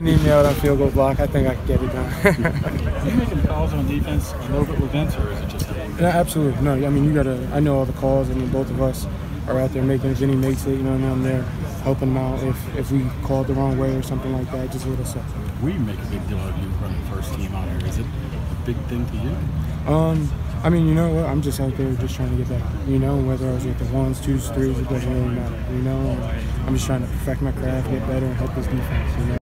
Need me out on field goal block. I think I can get it done. Are you making calls on defense a little bit with Vince, or is it just A yeah, absolutely. No, I mean you gotta. I know all the calls. I mean both of us are out there making. Jenny makes it. You know, and I'm there helping them out if if we called the wrong way or something like that. Just let us know. We make a big deal out of you running first team out here. Is it a big thing to you? Um, I mean, you know what? I'm just out there just trying to get better. You know, whether I was with the ones, twos, threes, it doesn't really matter. You know, I'm just trying to perfect my craft, get better, and help this defense. You know,